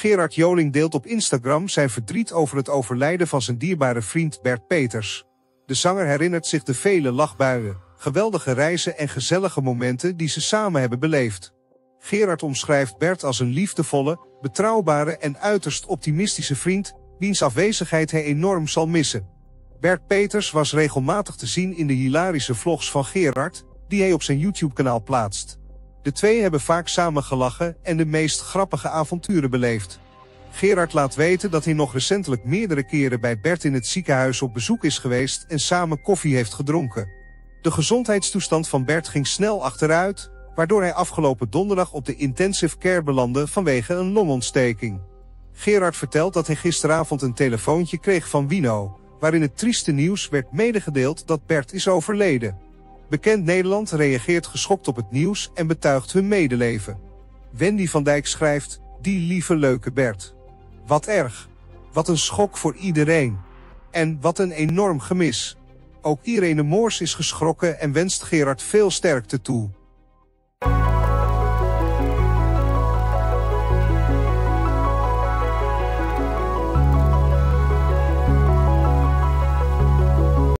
Gerard Joling deelt op Instagram zijn verdriet over het overlijden van zijn dierbare vriend Bert Peters. De zanger herinnert zich de vele lachbuien, geweldige reizen en gezellige momenten die ze samen hebben beleefd. Gerard omschrijft Bert als een liefdevolle, betrouwbare en uiterst optimistische vriend, wiens afwezigheid hij enorm zal missen. Bert Peters was regelmatig te zien in de hilarische vlogs van Gerard, die hij op zijn YouTube-kanaal plaatst. De twee hebben vaak samen gelachen en de meest grappige avonturen beleefd. Gerard laat weten dat hij nog recentelijk meerdere keren bij Bert in het ziekenhuis op bezoek is geweest en samen koffie heeft gedronken. De gezondheidstoestand van Bert ging snel achteruit, waardoor hij afgelopen donderdag op de intensive care belandde vanwege een longontsteking. Gerard vertelt dat hij gisteravond een telefoontje kreeg van Wino, waarin het trieste nieuws werd medegedeeld dat Bert is overleden. Bekend Nederland reageert geschokt op het nieuws en betuigt hun medeleven. Wendy van Dijk schrijft, die lieve leuke Bert. Wat erg. Wat een schok voor iedereen. En wat een enorm gemis. Ook Irene Moors is geschrokken en wenst Gerard veel sterkte toe.